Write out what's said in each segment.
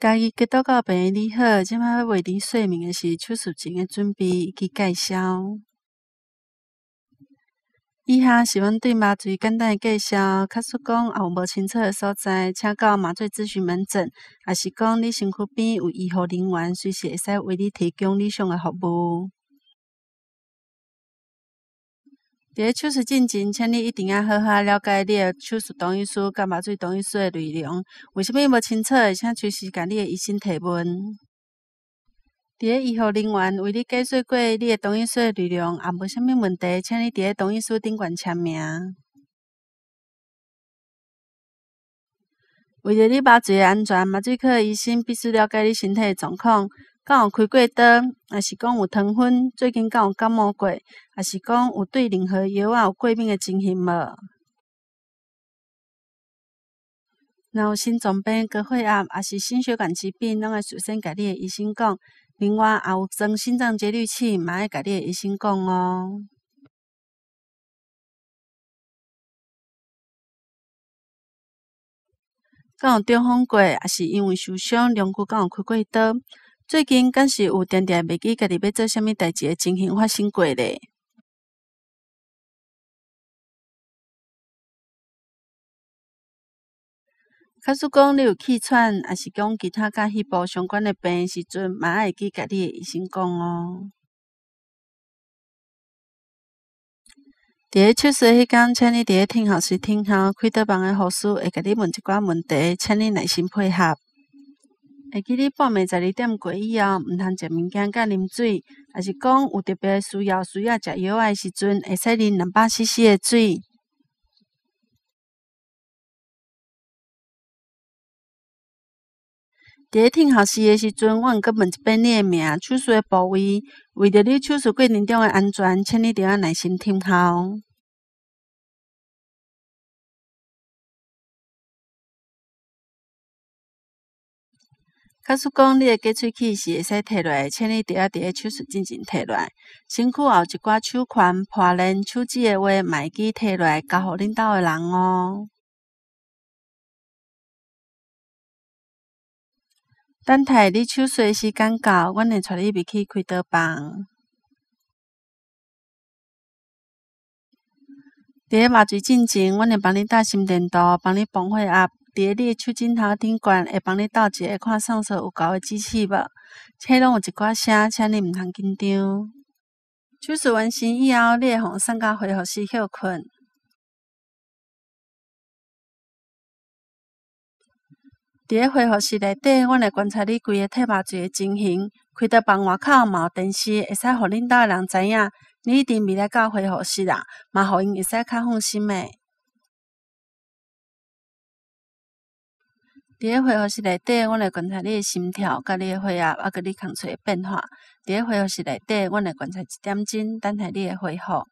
家己结到到病你好，即摆要为你说明的是手术前的准备及介绍。以下是阮对麻醉简单的介绍。假使讲也有无清楚的所在，请到麻醉咨询门诊，也是讲你身躯边有医护人员，随时会使为你提供理想的服务。伫咧手术进前，请你一定要好好了解你的手术同意书、甲麻醉同意书的内容。为虾米无清楚的，请随时甲你的医生提问。伫咧医护人员为你解说过你的同意书的内容，也无虾米问题，请你伫咧同意书顶悬签名。为着你麻醉的安全，麻醉科的医生必须了解你身体的状况。敢有开过刀，还是讲有糖分？最近敢有感冒过，还是讲有对任何药啊有过敏诶情形无？若有心脏病、高血压，还是心血管疾病，拢会首先甲你诶医生讲。另外，也有装心脏节律器，嘛爱甲你诶医生讲哦。敢有中风过，还是因为受伤，两久敢有开过刀？最近敢是有点点袂记家己要做虾米代志的情形发生过咧？假使讲你有气喘，还是讲其他甲肺部相关的病时阵，嘛爱记家己的医生讲哦。伫咧手术迄天，请你伫咧听候时听候，开刀房的护士会甲你问一寡问题，请你耐心配合。会记你半暝十二点过以后，毋通食物件、甲啉水，还是讲有特别需要需要食药诶时阵，会使啉两百 CC 诶水。伫咧听候时诶时阵，我阁问一遍你诶名、手术诶部位，为着你手术过程中诶安全，请你着要耐心听候。假使讲你的加喙器是会使摕落，请你伫要伫咧手术进前摕落。身躯后一寡手环、破链、手指的话，卖记摕落交互恁兜的人哦。等待你手术的时间到，阮会带你入去开刀房。伫咧麻醉进前，阮会帮你打心电图，帮你绑血压。伫咧你手枕头顶悬，会帮你倒一个看上色有够的机器无？且拢有一寡声，请你毋通紧张。手术完成以后，你会互送到恢复室休困。伫咧恢复室内底，阮会观察你规个替麻醉的情形。开刀房外口嘛有电视，会使互恁兜的人知影，你一定未来到恢复室啦，嘛互因会使较放心的。伫咧恢复室内底，阮会观察你诶心跳、甲你诶血压，啊，甲你控制诶变化。伫咧恢复室内底，阮会观察一点钟，等待你诶恢复。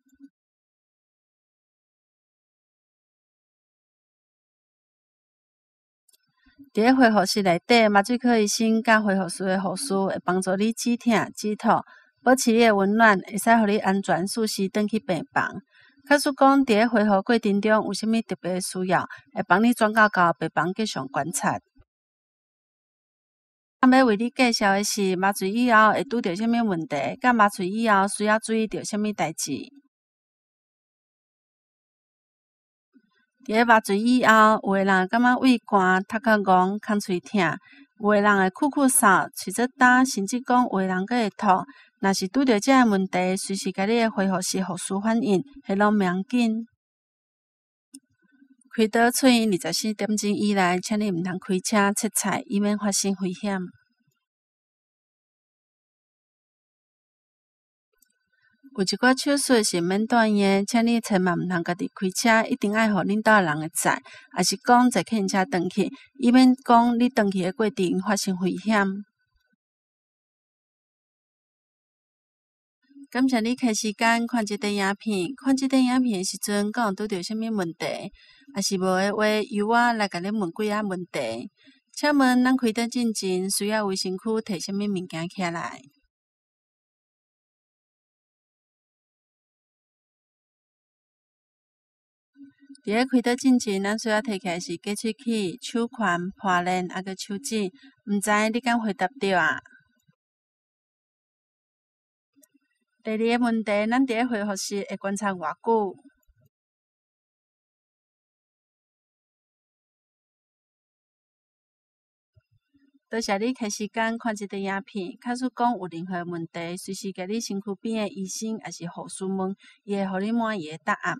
伫咧恢复室内底，麻醉科医生甲恢复室诶护士会帮助你止痛、止吐，保持你诶温暖，会使互你安全顺时转去病房。假使讲伫咧恢复过程中有啥物特别需要，会帮你转到到病房继续观察。要为你介绍的是麻醉以后会拄到啥物问题，甲麻醉以后需要注意着啥物代志。伫咧麻醉以后，有诶人感觉胃寒、头壳晕、空喙痛；有诶人会酷酷嗽、喙舌干，甚至讲有诶人阁会吐。若是拄着即个问题，随时甲你诶恢复室护士反映，迄拢袂要紧。开刀出院二十四点钟以内，请你毋通开车切菜，以免发生危险。有一寡手术是免断的，请你千万毋通家己开车，一定爱互恁兜人会载，也是讲坐客车转去，以免讲你转去的过程发生危险。感谢你开时间看这段影片，看这段影片的时阵，敢有拄着啥物问题，啊是无的话，由我来甲你问几下问题。请问，咱开刀进前需要卫生区摕啥物物件起来？伫伫咧开刀进前，咱需要摕起来是计喙齿、手环、破烂，还个手指，毋知你敢回答着啊？第二个问题，咱伫咧恢复时会观察偌久？多谢你开时间看即个影片。假使讲有任何问题，随时甲你身躯边的医生还是护士问，伊会互你满意的答案。